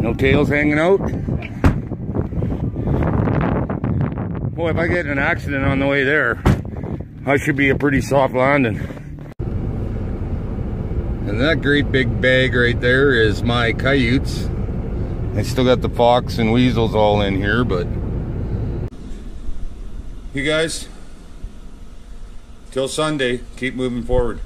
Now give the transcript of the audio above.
No tails hanging out. Boy, if I get in an accident on the way there, I should be a pretty soft landing. And that great big bag right there is my coyotes. I still got the fox and weasels all in here, but you guys, till Sunday, keep moving forward.